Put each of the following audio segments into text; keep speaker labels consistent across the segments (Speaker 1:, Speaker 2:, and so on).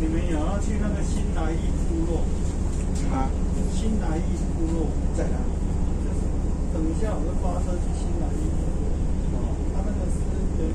Speaker 1: 你们也要
Speaker 2: 去那个新来意部落。
Speaker 3: 啊？
Speaker 2: 新来意部落
Speaker 3: 在哪里？
Speaker 2: 等一下我会发车去新来意部落。他
Speaker 3: 们的
Speaker 2: 私人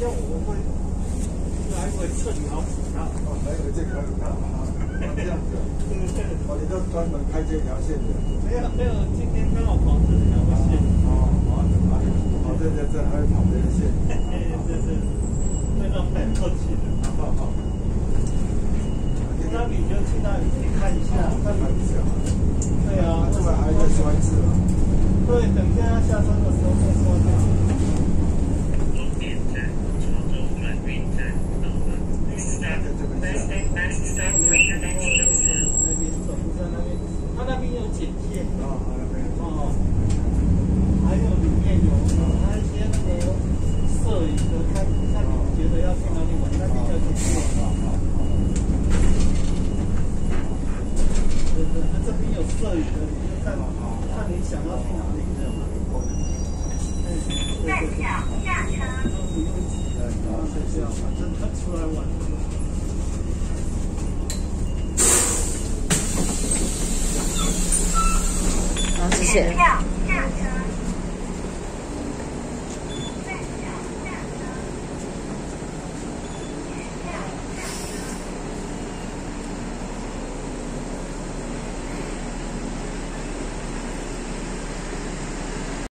Speaker 2: 像我们会来回彻底好啊，
Speaker 3: 哦，来回这条路看啊，这样子。我，你都专门开这条线的？
Speaker 2: 没有没有，今天刚好跑这条线。
Speaker 3: 哦，好、哦，好、哦，好、哦，好、哦，对对对，还会跑别的线。
Speaker 2: 对对对，那个很客气的。
Speaker 3: 好好好。
Speaker 2: 那、啊、你就去那里去看一下。
Speaker 3: 那蛮巧。
Speaker 2: 对啊。
Speaker 3: 这么还在摔车？
Speaker 2: 对，等一下下山的时候再说。Yes,
Speaker 4: definitely. 谢。